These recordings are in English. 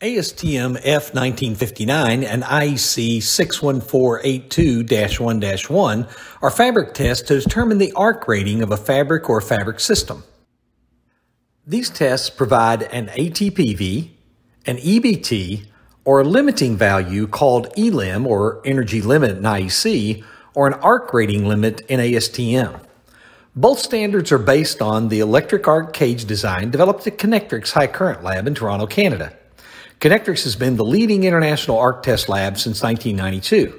ASTM F1959 and IEC 61482-1-1 are fabric tests to determine the arc rating of a fabric or fabric system. These tests provide an ATPV, an EBT, or a limiting value called ELIM or energy limit in IEC, or an arc rating limit in ASTM. Both standards are based on the electric arc cage design developed at Kinectrics High Current Lab in Toronto, Canada. Kinectrics has been the leading international arc test lab since 1992.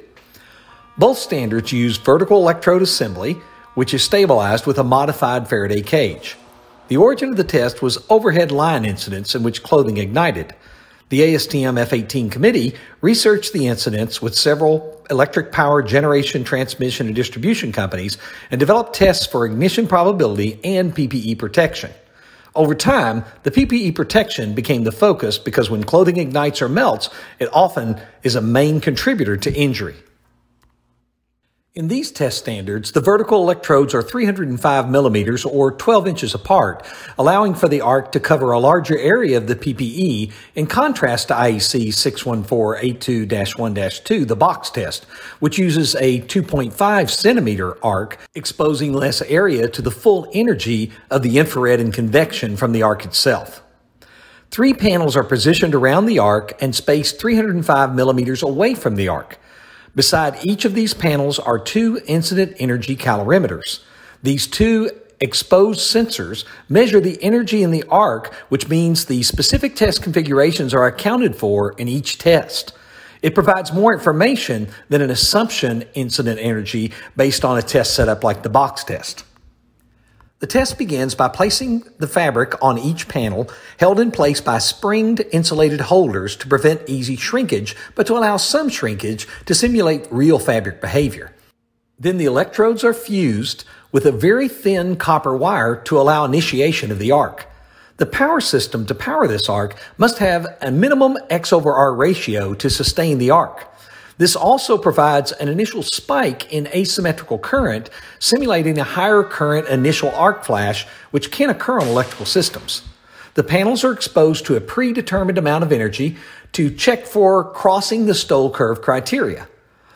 Both standards use vertical electrode assembly, which is stabilized with a modified Faraday cage. The origin of the test was overhead line incidents in which clothing ignited. The ASTM F18 committee researched the incidents with several electric power generation, transmission, and distribution companies and developed tests for ignition probability and PPE protection. Over time, the PPE protection became the focus because when clothing ignites or melts, it often is a main contributor to injury. In these test standards, the vertical electrodes are 305 millimeters or 12 inches apart, allowing for the arc to cover a larger area of the PPE in contrast to IEC 61482-1-2, the box test, which uses a 2.5 centimeter arc, exposing less area to the full energy of the infrared and convection from the arc itself. Three panels are positioned around the arc and spaced 305 millimeters away from the arc. Beside each of these panels are two incident energy calorimeters. These two exposed sensors measure the energy in the arc, which means the specific test configurations are accounted for in each test. It provides more information than an assumption incident energy based on a test setup like the box test. The test begins by placing the fabric on each panel, held in place by springed insulated holders to prevent easy shrinkage, but to allow some shrinkage to simulate real fabric behavior. Then the electrodes are fused with a very thin copper wire to allow initiation of the arc. The power system to power this arc must have a minimum X over R ratio to sustain the arc. This also provides an initial spike in asymmetrical current, simulating a higher current initial arc flash, which can occur on electrical systems. The panels are exposed to a predetermined amount of energy to check for crossing the Stoll curve criteria.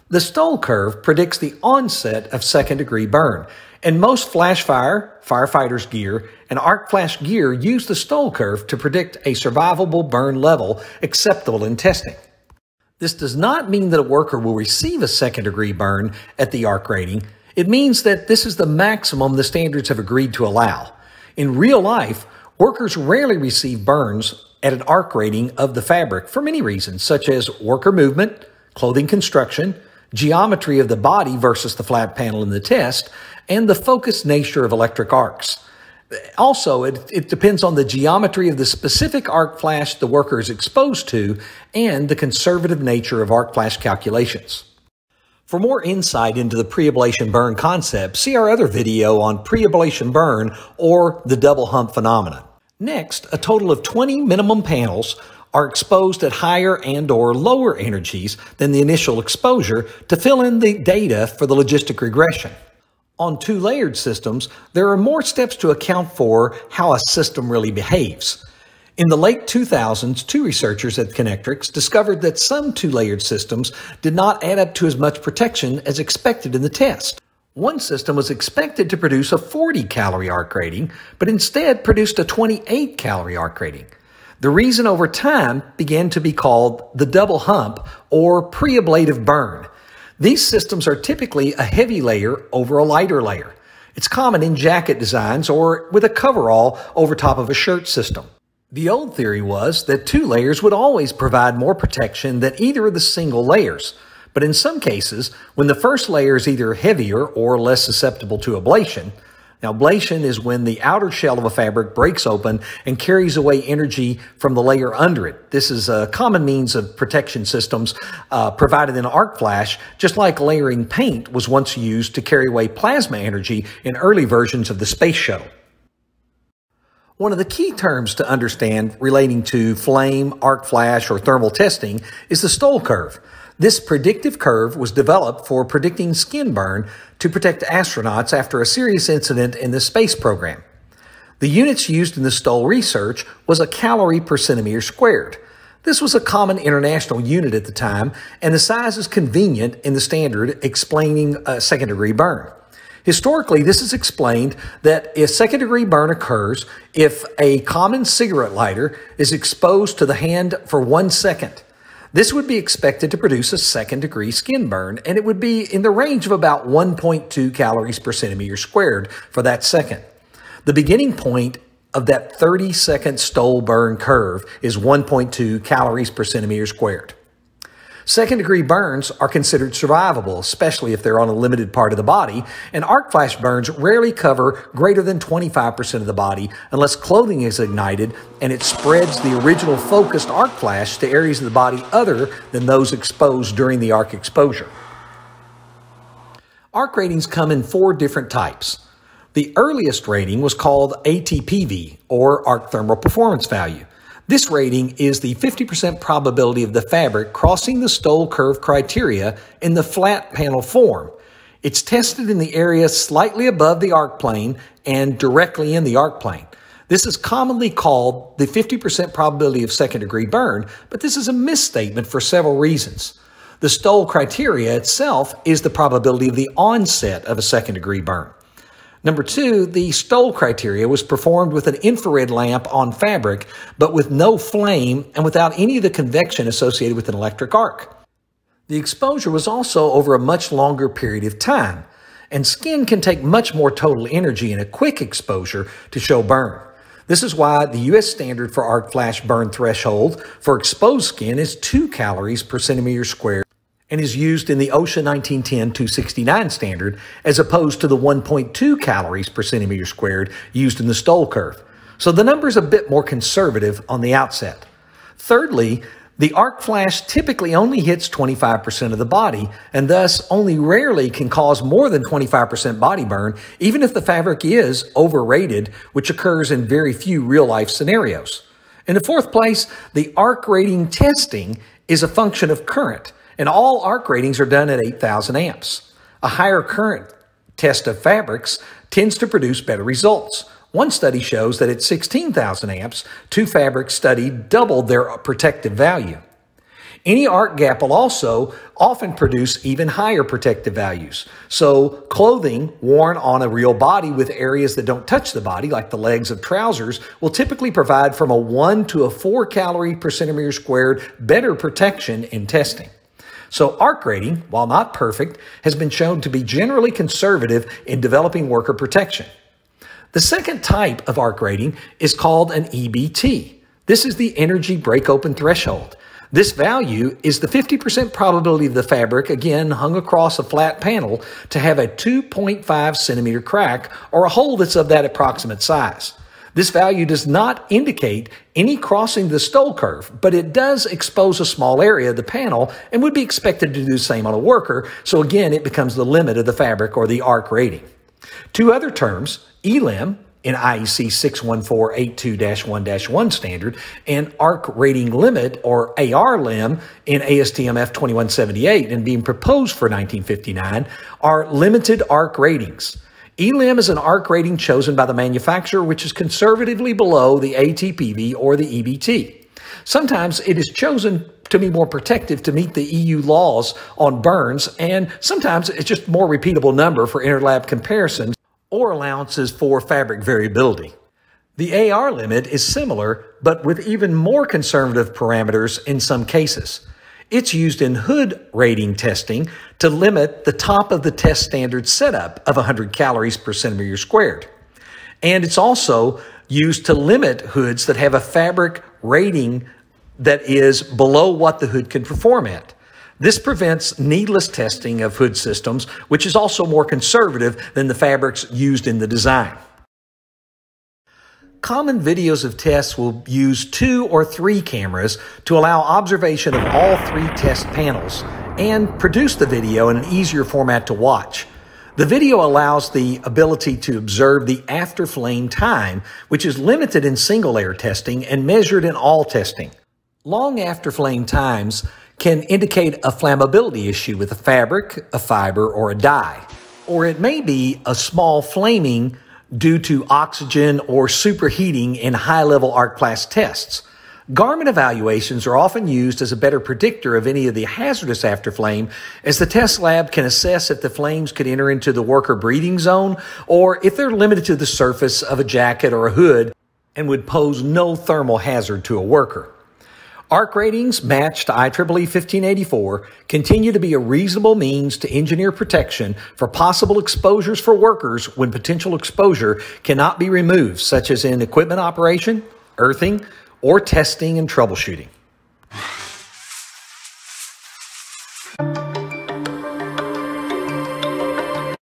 The Stoll curve predicts the onset of second degree burn, and most flash fire, firefighters gear, and arc flash gear use the Stoll curve to predict a survivable burn level acceptable in testing. This does not mean that a worker will receive a second degree burn at the arc rating. It means that this is the maximum the standards have agreed to allow. In real life, workers rarely receive burns at an arc rating of the fabric for many reasons, such as worker movement, clothing construction, geometry of the body versus the flat panel in the test, and the focused nature of electric arcs. Also, it, it depends on the geometry of the specific arc flash the worker is exposed to and the conservative nature of arc flash calculations. For more insight into the pre-ablation burn concept, see our other video on pre-ablation burn or the double hump phenomenon. Next, a total of 20 minimum panels are exposed at higher and or lower energies than the initial exposure to fill in the data for the logistic regression. On two layered systems, there are more steps to account for how a system really behaves. In the late 2000s, two researchers at Kinectrics discovered that some two layered systems did not add up to as much protection as expected in the test. One system was expected to produce a 40 calorie arc rating, but instead produced a 28 calorie arc rating. The reason over time began to be called the double hump or pre-ablative burn. These systems are typically a heavy layer over a lighter layer. It's common in jacket designs or with a coverall over top of a shirt system. The old theory was that two layers would always provide more protection than either of the single layers. But in some cases, when the first layer is either heavier or less susceptible to ablation, now, ablation is when the outer shell of a fabric breaks open and carries away energy from the layer under it. This is a common means of protection systems uh, provided in arc flash, just like layering paint was once used to carry away plasma energy in early versions of the space shuttle. One of the key terms to understand relating to flame, arc flash, or thermal testing is the Stoll curve. This predictive curve was developed for predicting skin burn to protect astronauts after a serious incident in the space program. The units used in the Stoll research was a calorie per centimeter squared. This was a common international unit at the time, and the size is convenient in the standard explaining a second degree burn. Historically, this is explained that if second degree burn occurs if a common cigarette lighter is exposed to the hand for one second. This would be expected to produce a second degree skin burn, and it would be in the range of about 1.2 calories per centimeter squared for that second. The beginning point of that 30 second Stoll burn curve is 1.2 calories per centimeter squared. Second degree burns are considered survivable, especially if they're on a limited part of the body, and arc flash burns rarely cover greater than 25% of the body unless clothing is ignited and it spreads the original focused arc flash to areas of the body other than those exposed during the arc exposure. Arc ratings come in four different types. The earliest rating was called ATPV, or Arc Thermal Performance Value. This rating is the 50% probability of the fabric crossing the Stoll curve criteria in the flat panel form. It's tested in the area slightly above the arc plane and directly in the arc plane. This is commonly called the 50% probability of second degree burn, but this is a misstatement for several reasons. The Stoll criteria itself is the probability of the onset of a second degree burn. Number two, the Stoll criteria was performed with an infrared lamp on fabric, but with no flame and without any of the convection associated with an electric arc. The exposure was also over a much longer period of time, and skin can take much more total energy in a quick exposure to show burn. This is why the U.S. standard for arc flash burn threshold for exposed skin is 2 calories per centimeter squared and is used in the OSHA 1910-269 standard as opposed to the 1.2 calories per centimeter squared used in the Stoll curve. So the number is a bit more conservative on the outset. Thirdly, the arc flash typically only hits 25% of the body and thus only rarely can cause more than 25% body burn, even if the fabric is overrated, which occurs in very few real life scenarios. In the fourth place, the arc rating testing is a function of current and all arc ratings are done at 8,000 amps. A higher current test of fabrics tends to produce better results. One study shows that at 16,000 amps, two fabrics studied doubled their protective value. Any arc gap will also often produce even higher protective values. So clothing worn on a real body with areas that don't touch the body, like the legs of trousers, will typically provide from a 1 to a 4 calorie per centimeter squared better protection in testing. So arc rating, while not perfect, has been shown to be generally conservative in developing worker protection. The second type of arc rating is called an EBT. This is the energy break open threshold. This value is the 50% probability of the fabric, again hung across a flat panel, to have a 2.5 centimeter crack or a hole that's of that approximate size. This value does not indicate any crossing the Stoll curve, but it does expose a small area of the panel and would be expected to do the same on a worker. So again, it becomes the limit of the fabric or the arc rating. Two other terms, ELIM in IEC 61482-1-1 standard and arc rating limit or AR lim in ASTM F2178 and being proposed for 1959 are limited arc ratings. ELIM is an arc rating chosen by the manufacturer which is conservatively below the ATPV or the EBT. Sometimes it is chosen to be more protective to meet the EU laws on burns, and sometimes it's just more repeatable number for interlab comparisons or allowances for fabric variability. The AR limit is similar, but with even more conservative parameters in some cases. It's used in hood rating testing to limit the top of the test standard setup of 100 calories per centimeter squared. And it's also used to limit hoods that have a fabric rating that is below what the hood can perform at. This prevents needless testing of hood systems, which is also more conservative than the fabrics used in the design. Common videos of tests will use two or three cameras to allow observation of all three test panels and produce the video in an easier format to watch. The video allows the ability to observe the after flame time, which is limited in single layer testing and measured in all testing. Long after flame times can indicate a flammability issue with a fabric, a fiber, or a dye. Or it may be a small flaming due to oxygen or superheating in high level arc flash tests. Garment evaluations are often used as a better predictor of any of the hazardous afterflame, as the test lab can assess if the flames could enter into the worker breathing zone or if they're limited to the surface of a jacket or a hood and would pose no thermal hazard to a worker. ARC ratings matched to IEEE 1584 continue to be a reasonable means to engineer protection for possible exposures for workers when potential exposure cannot be removed, such as in equipment operation, earthing, or testing and troubleshooting.